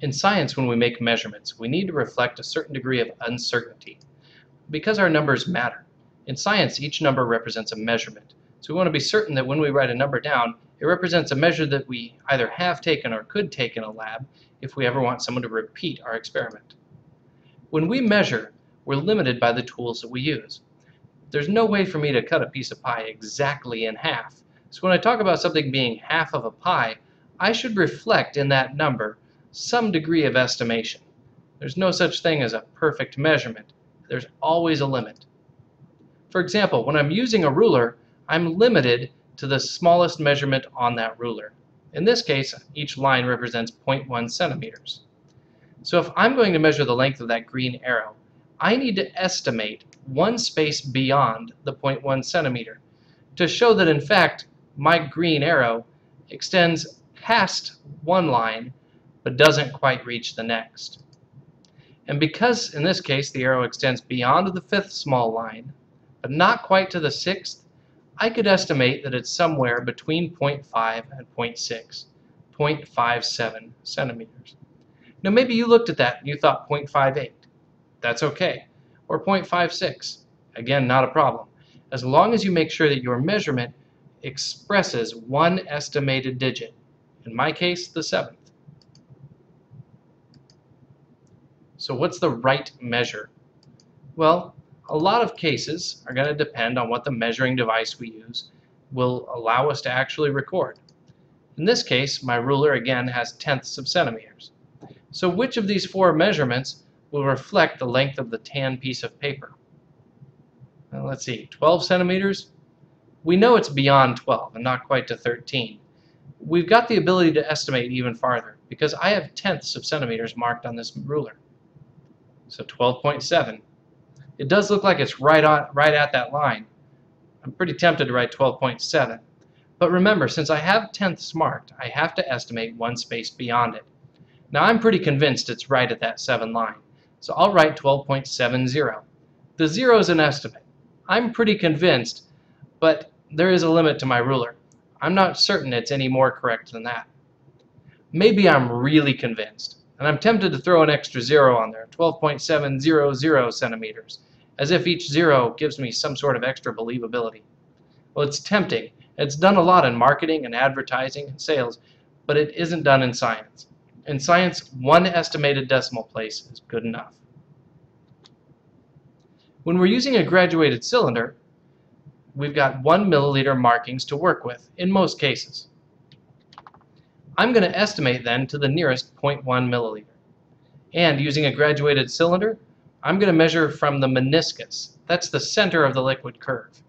In science, when we make measurements, we need to reflect a certain degree of uncertainty. Because our numbers matter. In science, each number represents a measurement. So we want to be certain that when we write a number down, it represents a measure that we either have taken or could take in a lab if we ever want someone to repeat our experiment. When we measure, we're limited by the tools that we use. There's no way for me to cut a piece of pie exactly in half. So when I talk about something being half of a pie, I should reflect in that number some degree of estimation. There's no such thing as a perfect measurement. There's always a limit. For example, when I'm using a ruler, I'm limited to the smallest measurement on that ruler. In this case, each line represents 0.1 centimeters. So if I'm going to measure the length of that green arrow, I need to estimate one space beyond the 0.1 centimeter to show that in fact my green arrow extends past one line but doesn't quite reach the next. And because in this case the arrow extends beyond the fifth small line but not quite to the sixth, I could estimate that it's somewhere between 0.5 and 0.6, 0.57 centimeters. Now maybe you looked at that and you thought 0.58. That's okay. Or 0.56. Again, not a problem. As long as you make sure that your measurement expresses one estimated digit. In my case, the seventh. So what's the right measure? Well, a lot of cases are going to depend on what the measuring device we use will allow us to actually record. In this case, my ruler again has tenths of centimeters. So which of these four measurements will reflect the length of the tan piece of paper? Let's see, 12 centimeters? We know it's beyond 12 and not quite to 13. We've got the ability to estimate even farther because I have tenths of centimeters marked on this ruler. So 12.7 it does look like it's right, on, right at that line. I'm pretty tempted to write 12.7. But remember, since I have tenths marked, I have to estimate one space beyond it. Now I'm pretty convinced it's right at that 7 line. So I'll write 12.70. The 0 is an estimate. I'm pretty convinced, but there is a limit to my ruler. I'm not certain it's any more correct than that. Maybe I'm really convinced, and I'm tempted to throw an extra 0 on there, 12.700 centimeters as if each zero gives me some sort of extra believability. Well, it's tempting. It's done a lot in marketing and advertising and sales, but it isn't done in science. In science, one estimated decimal place is good enough. When we're using a graduated cylinder, we've got one milliliter markings to work with, in most cases. I'm going to estimate then to the nearest 0.1 milliliter. And using a graduated cylinder, I'm going to measure from the meniscus. That's the center of the liquid curve.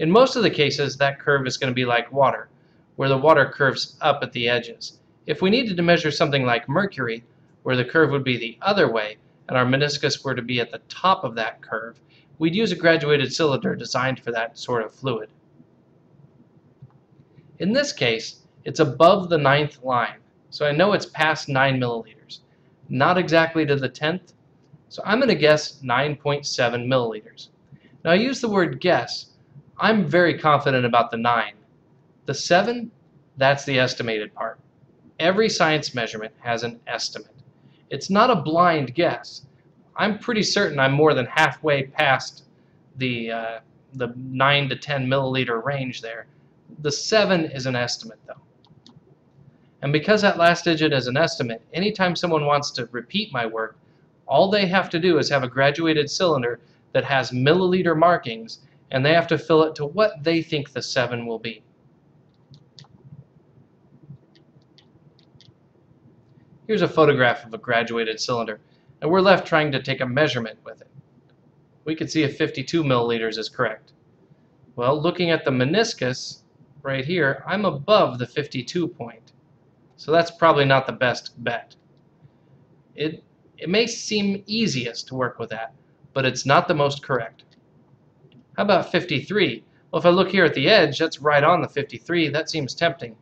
In most of the cases, that curve is going to be like water, where the water curves up at the edges. If we needed to measure something like mercury, where the curve would be the other way, and our meniscus were to be at the top of that curve, we'd use a graduated cylinder designed for that sort of fluid. In this case, it's above the ninth line, so I know it's past 9 milliliters. Not exactly to the tenth, so I'm going to guess 9.7 milliliters. Now I use the word guess. I'm very confident about the 9. The 7, that's the estimated part. Every science measurement has an estimate. It's not a blind guess. I'm pretty certain I'm more than halfway past the, uh, the 9 to 10 milliliter range there. The 7 is an estimate though. And because that last digit is an estimate, anytime someone wants to repeat my work, all they have to do is have a graduated cylinder that has milliliter markings and they have to fill it to what they think the 7 will be. Here's a photograph of a graduated cylinder and we're left trying to take a measurement with it. We can see if 52 milliliters is correct. Well, looking at the meniscus right here, I'm above the 52 point. So that's probably not the best bet. It it may seem easiest to work with that, but it's not the most correct. How about 53? Well, if I look here at the edge, that's right on the 53. That seems tempting.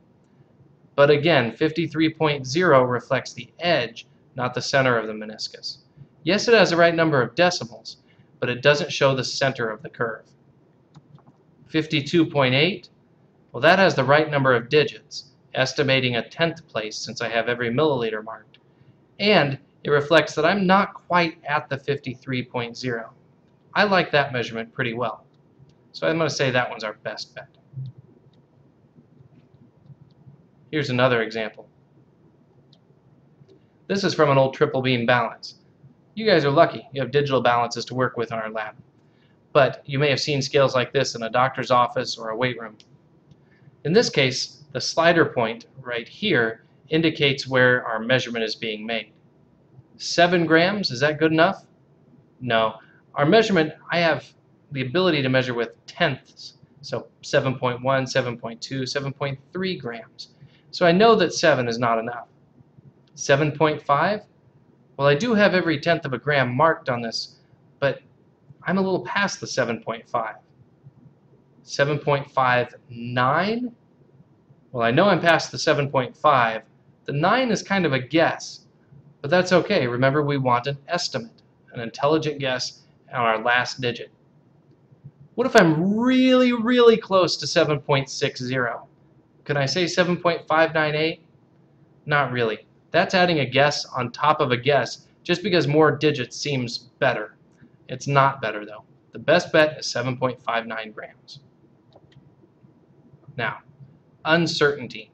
But again, 53.0 reflects the edge, not the center of the meniscus. Yes, it has the right number of decimals, but it doesn't show the center of the curve. 52.8, well, that has the right number of digits, estimating a tenth place since I have every milliliter marked And it reflects that I'm not quite at the 53.0. I like that measurement pretty well. So I'm going to say that one's our best bet. Here's another example. This is from an old triple beam balance. You guys are lucky. You have digital balances to work with in our lab. But you may have seen scales like this in a doctor's office or a weight room. In this case, the slider point right here indicates where our measurement is being made. 7 grams, is that good enough? No. Our measurement, I have the ability to measure with tenths. So 7.1, 7.2, 7.3 grams. So I know that 7 is not enough. 7.5? Well, I do have every tenth of a gram marked on this, but I'm a little past the 7.5. 7.59? Well, I know I'm past the 7.5. The 9 is kind of a guess, but that's okay. Remember, we want an estimate, an intelligent guess on our last digit. What if I'm really, really close to 7.60? Can I say 7.598? Not really. That's adding a guess on top of a guess just because more digits seems better. It's not better though. The best bet is 7.59 grams. Now, uncertainty.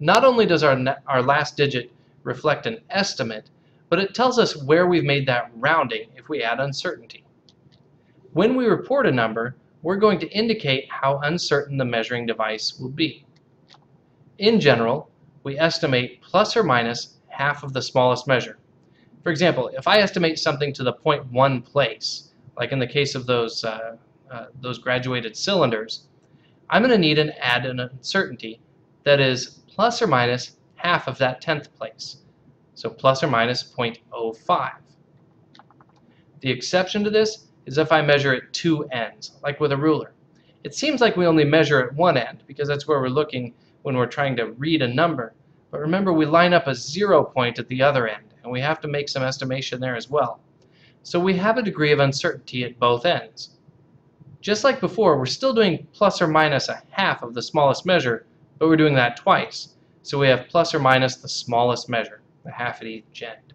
Not only does our, our last digit reflect an estimate, but it tells us where we've made that rounding if we add uncertainty. When we report a number, we're going to indicate how uncertain the measuring device will be. In general, we estimate plus or minus half of the smallest measure. For example, if I estimate something to the 0.1 place, like in the case of those, uh, uh, those graduated cylinders, I'm going to need an add an uncertainty that is plus or minus half of that tenth place. So plus or minus 0.05. The exception to this is if I measure at two ends, like with a ruler. It seems like we only measure at one end because that's where we're looking when we're trying to read a number. But remember, we line up a zero point at the other end, and we have to make some estimation there as well. So we have a degree of uncertainty at both ends. Just like before, we're still doing plus or minus a half of the smallest measure, but we're doing that twice. So we have plus or minus the smallest measure, the half at each end.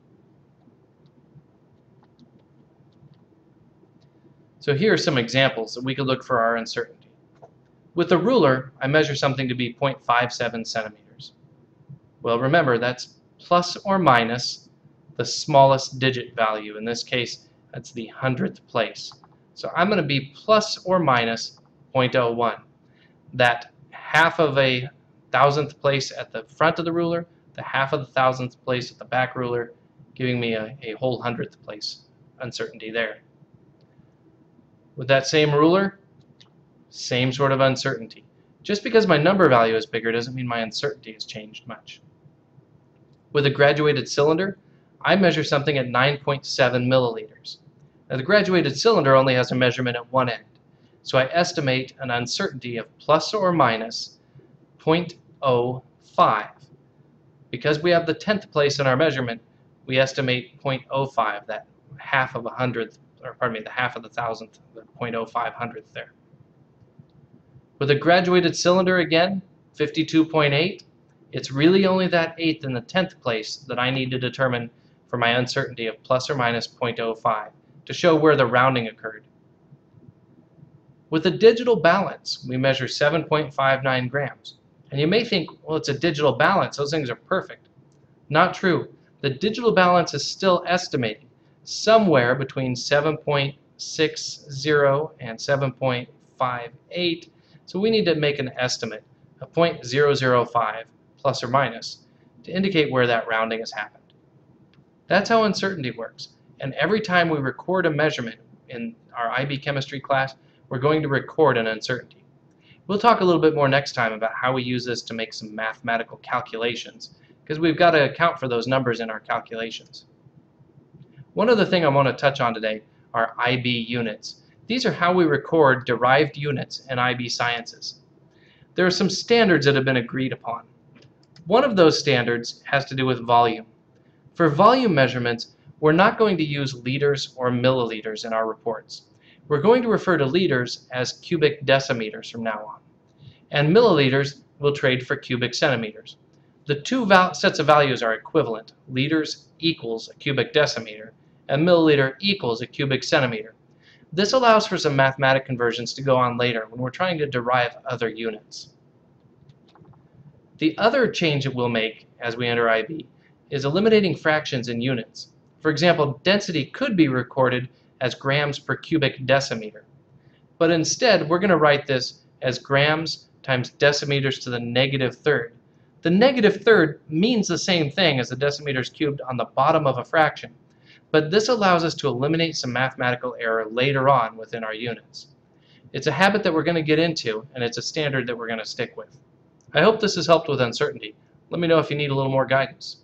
So here are some examples that we could look for our uncertainty. With a ruler, I measure something to be 0.57 centimeters. Well, remember, that's plus or minus the smallest digit value. In this case, that's the hundredth place. So I'm going to be plus or minus 0.01. That half of a thousandth place at the front of the ruler, the half of the thousandth place at the back ruler, giving me a, a whole hundredth place uncertainty there. With that same ruler, same sort of uncertainty. Just because my number value is bigger doesn't mean my uncertainty has changed much. With a graduated cylinder, I measure something at 9.7 milliliters. Now the graduated cylinder only has a measurement at one end, so I estimate an uncertainty of plus or minus 0.05. Because we have the tenth place in our measurement, we estimate 0.05, that half of a hundredth, or pardon me, the half of the thousandth, the 0.05 hundredth there. With a graduated cylinder again, 52.8, it's really only that eighth and the tenth place that I need to determine for my uncertainty of plus or minus 0.05 to show where the rounding occurred. With a digital balance, we measure 7.59 grams. And you may think, well, it's a digital balance, those things are perfect. Not true. The digital balance is still estimating somewhere between 7.60 and 7.58 so we need to make an estimate of 0.005 plus or minus to indicate where that rounding has happened. That's how uncertainty works. And every time we record a measurement in our IB chemistry class, we're going to record an uncertainty. We'll talk a little bit more next time about how we use this to make some mathematical calculations because we've got to account for those numbers in our calculations. One other thing I want to touch on today are IB units. These are how we record derived units in IB Sciences. There are some standards that have been agreed upon. One of those standards has to do with volume. For volume measurements, we're not going to use liters or milliliters in our reports. We're going to refer to liters as cubic decimeters from now on. And milliliters will trade for cubic centimeters. The two sets of values are equivalent. Liters equals a cubic decimeter, and milliliter equals a cubic centimeter. This allows for some mathematic conversions to go on later when we're trying to derive other units. The other change that we'll make as we enter IB is eliminating fractions in units. For example, density could be recorded as grams per cubic decimeter. But instead, we're going to write this as grams times decimeters to the negative third. The negative third means the same thing as the decimeters cubed on the bottom of a fraction, but this allows us to eliminate some mathematical error later on within our units. It's a habit that we're going to get into, and it's a standard that we're going to stick with. I hope this has helped with uncertainty. Let me know if you need a little more guidance.